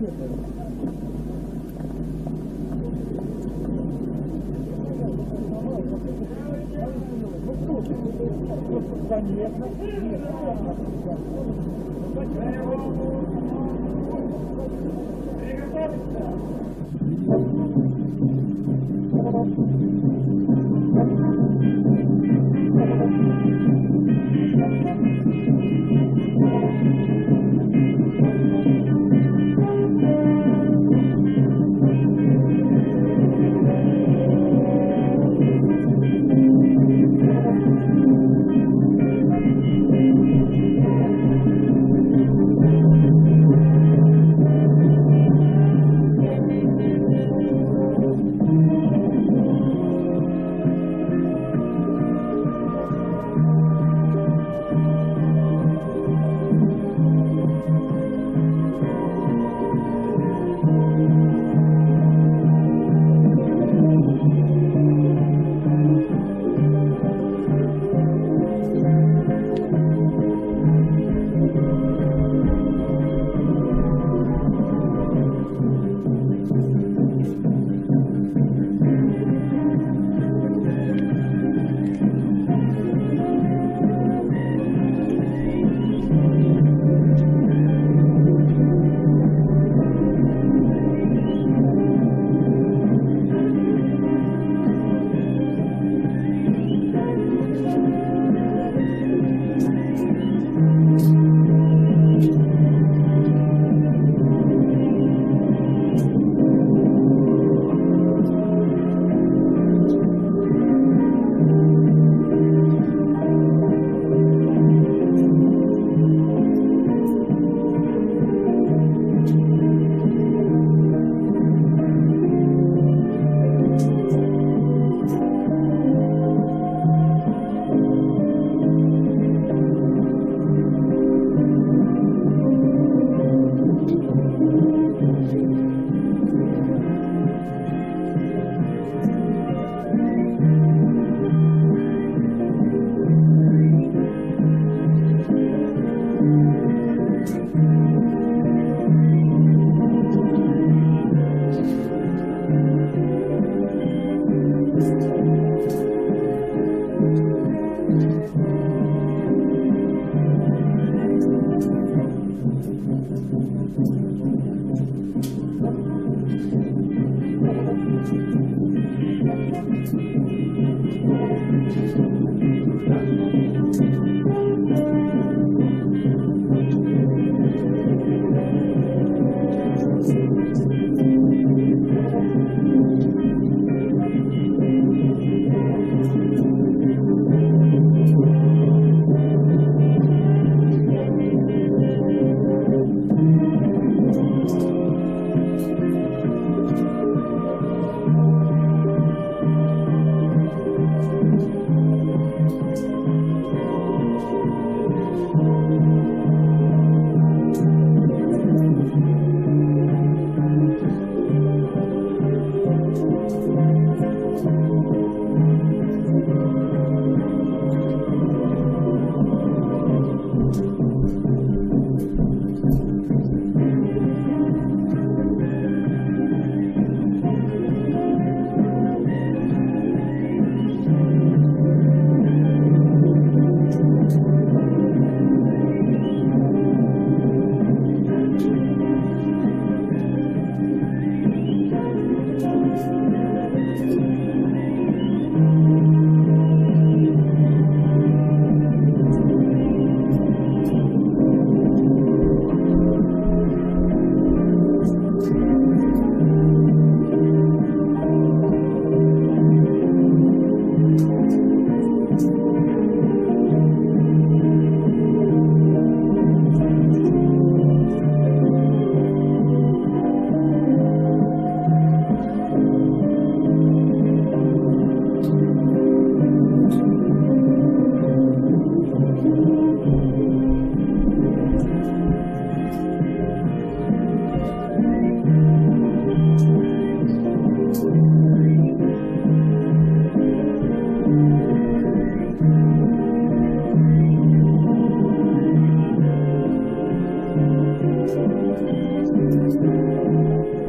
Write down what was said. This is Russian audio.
Заметно. Нет, Приготовиться. Thank you.